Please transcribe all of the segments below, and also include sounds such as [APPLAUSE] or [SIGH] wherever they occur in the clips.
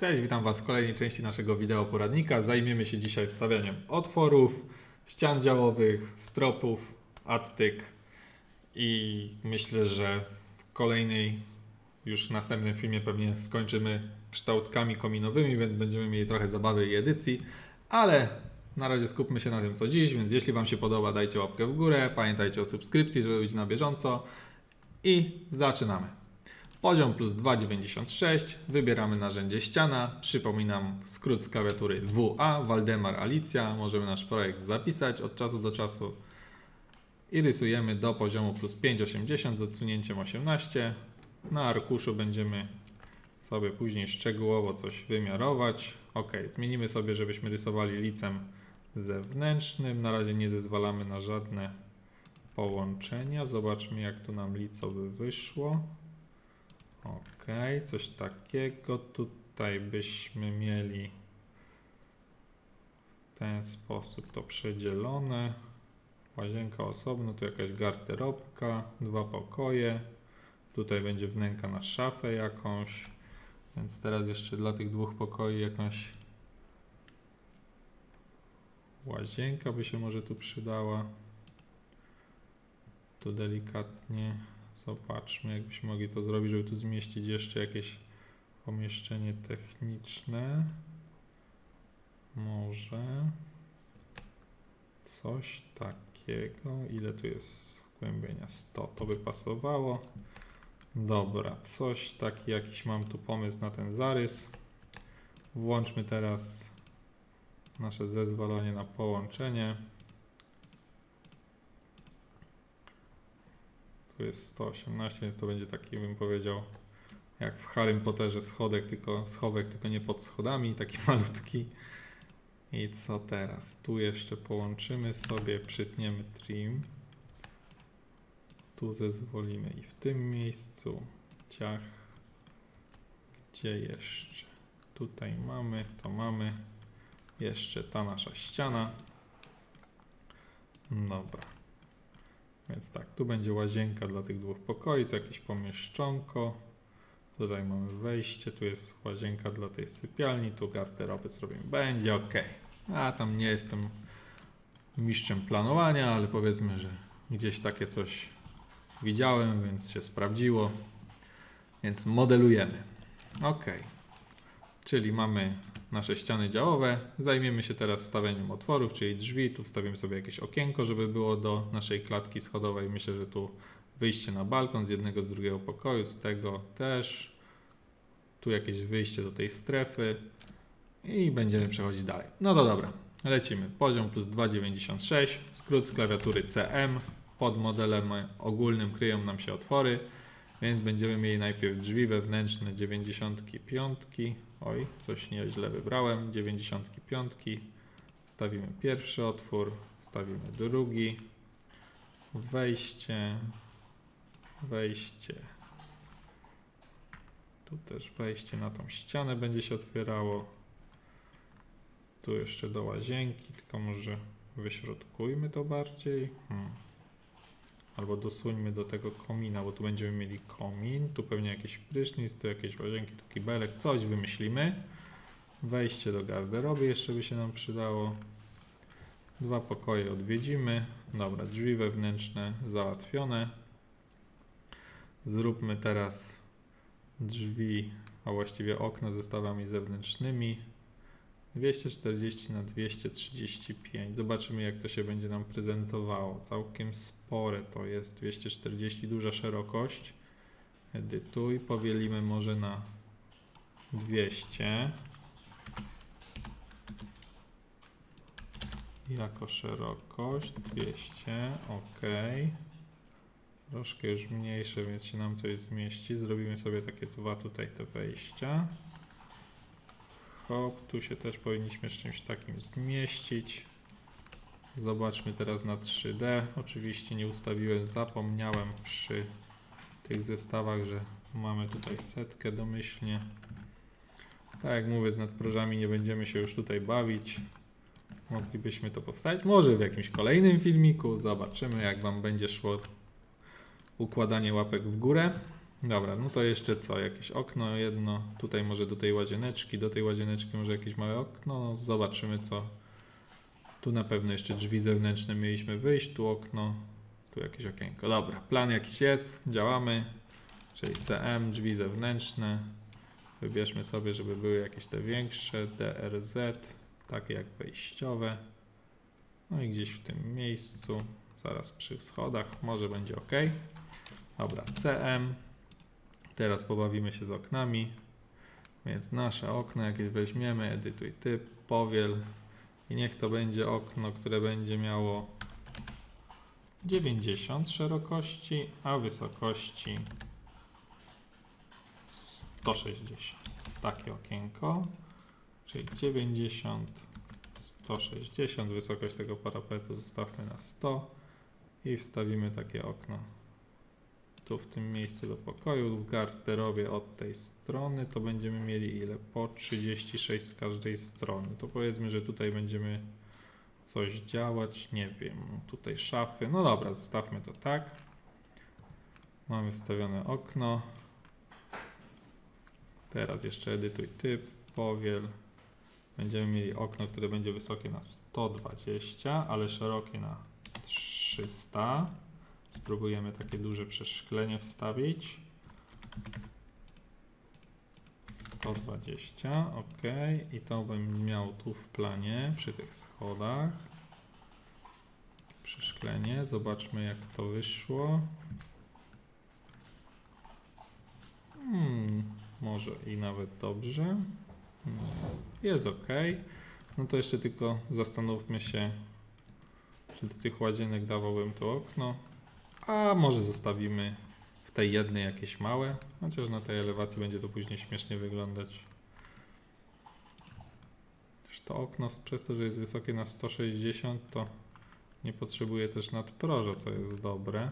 Cześć, witam Was w kolejnej części naszego wideo poradnika. Zajmiemy się dzisiaj wstawianiem otworów, ścian działowych, stropów, attyk i myślę, że w kolejnej, już w następnym filmie pewnie skończymy kształtkami kominowymi, więc będziemy mieli trochę zabawy i edycji, ale na razie skupmy się na tym co dziś, więc jeśli Wam się podoba dajcie łapkę w górę, pamiętajcie o subskrypcji, żeby być na bieżąco i zaczynamy. Poziom plus 2,96. Wybieramy narzędzie ściana. Przypominam skrót z klawiatury WA, Waldemar Alicja. Możemy nasz projekt zapisać od czasu do czasu. I rysujemy do poziomu plus 5,80 z odsunięciem 18. Na arkuszu będziemy sobie później szczegółowo coś wymiarować. Ok, zmienimy sobie, żebyśmy rysowali licem zewnętrznym. Na razie nie zezwalamy na żadne połączenia. Zobaczmy jak tu nam lico by wyszło. Ok, coś takiego. Tutaj byśmy mieli w ten sposób to przedzielone. Łazienka osobno, tu jakaś garderobka, dwa pokoje. Tutaj będzie wnęka na szafę jakąś. Więc teraz jeszcze dla tych dwóch pokoi jakąś łazienka by się może tu przydała. Tu delikatnie Zobaczmy, jakbyśmy mogli to zrobić, żeby tu zmieścić jeszcze jakieś pomieszczenie techniczne. Może coś takiego. Ile tu jest głębienia? 100. To by pasowało. Dobra, coś taki jakiś mam tu pomysł na ten zarys. Włączmy teraz nasze zezwolenie na połączenie. Tu jest 118, więc to będzie taki, bym powiedział, jak w Harrym Potterze schodek, tylko schowek, tylko nie pod schodami, taki [LAUGHS] malutki. I co teraz? Tu jeszcze połączymy sobie, przytniemy trim. Tu zezwolimy i w tym miejscu. Ciach. Gdzie jeszcze? Tutaj mamy, to mamy. Jeszcze ta nasza ściana. Dobra. Więc tak, tu będzie łazienka dla tych dwóch pokoi, tu jakieś pomieszczonko. Tutaj mamy wejście, tu jest łazienka dla tej sypialni, tu garderoby zrobimy. Będzie ok. A tam nie jestem mistrzem planowania, ale powiedzmy, że gdzieś takie coś widziałem, więc się sprawdziło. Więc modelujemy. Ok. Czyli mamy nasze ściany działowe. Zajmiemy się teraz wstawieniem otworów, czyli drzwi. Tu wstawimy sobie jakieś okienko, żeby było do naszej klatki schodowej. Myślę, że tu wyjście na balkon z jednego, z drugiego pokoju, z tego też. Tu jakieś wyjście do tej strefy i będziemy przechodzić dalej. No to dobra, lecimy. Poziom plus 2,96, skrót z klawiatury CM. Pod modelem ogólnym kryją nam się otwory, więc będziemy mieli najpierw drzwi wewnętrzne 95 Oj, coś nieźle wybrałem. 95. Stawimy pierwszy otwór, stawimy drugi. Wejście, wejście. Tu też wejście na tą ścianę będzie się otwierało. Tu jeszcze do łazienki, tylko może wyśrodkujmy to bardziej. Hmm. Albo dosuńmy do tego komina, bo tu będziemy mieli komin, tu pewnie jakiś prysznic, tu jakieś łazienki, tu kibelek, coś wymyślimy. Wejście do garderoby jeszcze by się nam przydało. Dwa pokoje odwiedzimy. Dobra, drzwi wewnętrzne załatwione. Zróbmy teraz drzwi, a właściwie okna ze stawami zewnętrznymi. 240 na 235. Zobaczymy jak to się będzie nam prezentowało. Całkiem spore to jest 240, duża szerokość. Edytuj, powielimy może na 200. Jako szerokość 200, ok. Troszkę już mniejsze, więc się nam coś zmieści. Zrobimy sobie takie dwa tutaj te wejścia hop, tu się też powinniśmy z czymś takim zmieścić. Zobaczmy teraz na 3D. Oczywiście nie ustawiłem, zapomniałem przy tych zestawach, że mamy tutaj setkę domyślnie. Tak jak mówię, z nadprożami nie będziemy się już tutaj bawić. Moglibyśmy to powstać. Może w jakimś kolejnym filmiku. Zobaczymy, jak Wam będzie szło układanie łapek w górę. Dobra, no to jeszcze co? Jakieś okno jedno. Tutaj może do tej łazieneczki, do tej łazieneczki może jakieś małe okno. No, zobaczymy co. Tu na pewno jeszcze drzwi zewnętrzne mieliśmy wyjść, tu okno, tu jakieś okienko. Dobra, plan jakiś jest, działamy. Czyli CM, drzwi zewnętrzne. Wybierzmy sobie, żeby były jakieś te większe, DRZ, takie jak wejściowe. No i gdzieś w tym miejscu, zaraz przy schodach, może będzie ok. Dobra, CM. Teraz pobawimy się z oknami. Więc nasze okno jakieś weźmiemy, edytuj typ, powiel i niech to będzie okno, które będzie miało 90 szerokości, a wysokości 160. Takie okienko, czyli 90, 160. Wysokość tego parapetu zostawmy na 100 i wstawimy takie okno tu w tym miejscu do pokoju. W garderobie od tej strony to będziemy mieli ile? Po 36 z każdej strony. To powiedzmy, że tutaj będziemy coś działać. Nie wiem, tutaj szafy. No dobra, zostawmy to tak. Mamy wstawione okno. Teraz jeszcze edytuj typ, powiel. Będziemy mieli okno, które będzie wysokie na 120, ale szerokie na 300. Spróbujemy takie duże przeszklenie wstawić. 120, ok. I to bym miał tu w planie przy tych schodach. Przeszklenie, zobaczmy jak to wyszło. Hmm, może i nawet dobrze. No, jest ok. No to jeszcze tylko zastanówmy się, czy do tych łazienek dawałbym to okno. A może zostawimy w tej jednej jakieś małe, chociaż na tej elewacji będzie to później śmiesznie wyglądać. Też to okno przez to, że jest wysokie na 160 to nie potrzebuje też nadproża, co jest dobre.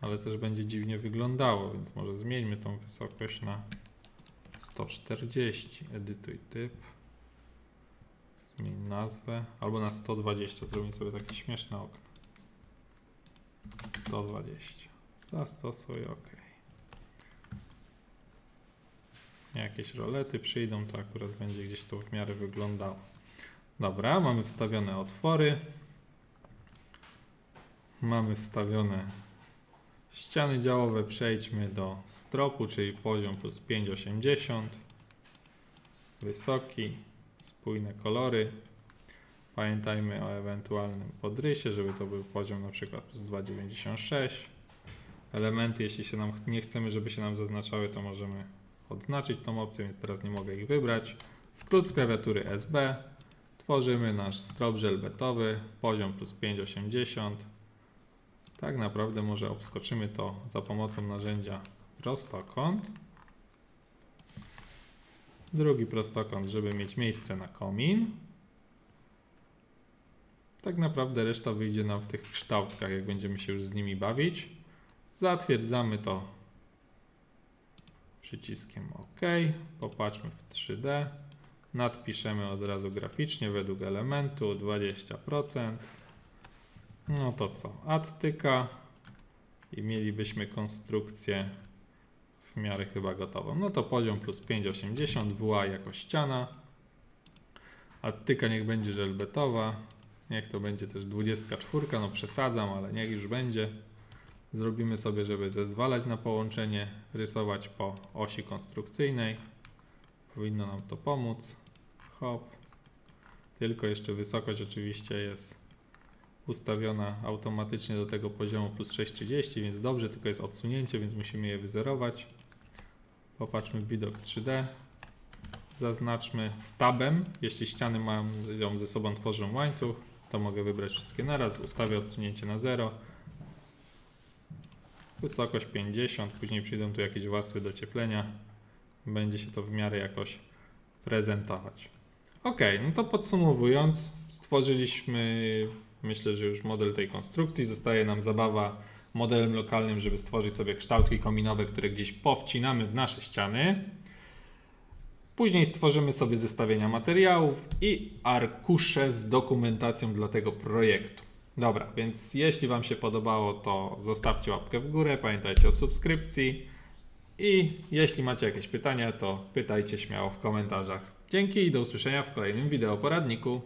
Ale też będzie dziwnie wyglądało, więc może zmieńmy tą wysokość na 140. Edytuj typ. Zmień nazwę. Albo na 120. Zrobimy sobie takie śmieszne okno. 120. Zastosuj OK. Jakieś rolety przyjdą, to akurat będzie gdzieś to w miarę wyglądało. Dobra, mamy wstawione otwory. Mamy wstawione ściany działowe. Przejdźmy do stropu, czyli poziom plus 5,80. Wysoki, spójne kolory. Pamiętajmy o ewentualnym podrysie, żeby to był poziom na przykład plus 2,96. Elementy, jeśli się nam nie chcemy, żeby się nam zaznaczały, to możemy odznaczyć tą opcję, więc teraz nie mogę ich wybrać. Skrót z klawiatury SB. Tworzymy nasz strop żelbetowy, poziom plus 5,80. Tak naprawdę może obskoczymy to za pomocą narzędzia prostokąt. Drugi prostokąt, żeby mieć miejsce na komin. Tak naprawdę reszta wyjdzie nam w tych kształtkach, jak będziemy się już z nimi bawić. Zatwierdzamy to przyciskiem OK. Popatrzmy w 3D. Nadpiszemy od razu graficznie według elementu 20%. No to co? Attyka i mielibyśmy konstrukcję w miarę chyba gotową. No to poziom plus 5,80 WA jako ściana. Attyka niech będzie żelbetowa. Niech to będzie też 24, no przesadzam, ale niech już będzie. Zrobimy sobie, żeby zezwalać na połączenie, rysować po osi konstrukcyjnej. Powinno nam to pomóc. Hop. Tylko jeszcze wysokość oczywiście jest ustawiona automatycznie do tego poziomu plus 630, więc dobrze, tylko jest odsunięcie, więc musimy je wyzerować. Popatrzmy w widok 3D. Zaznaczmy stabem, jeśli ściany mają ze sobą tworzą łańcuch to mogę wybrać wszystkie naraz, ustawię odsunięcie na 0, wysokość 50, później przyjdą tu jakieś warstwy docieplenia, będzie się to w miarę jakoś prezentować. Ok, no to podsumowując, stworzyliśmy, myślę, że już model tej konstrukcji, zostaje nam zabawa modelem lokalnym, żeby stworzyć sobie kształtki kominowe, które gdzieś powcinamy w nasze ściany. Później stworzymy sobie zestawienia materiałów i arkusze z dokumentacją dla tego projektu. Dobra, więc jeśli Wam się podobało, to zostawcie łapkę w górę, pamiętajcie o subskrypcji i jeśli macie jakieś pytania, to pytajcie śmiało w komentarzach. Dzięki i do usłyszenia w kolejnym wideo poradniku.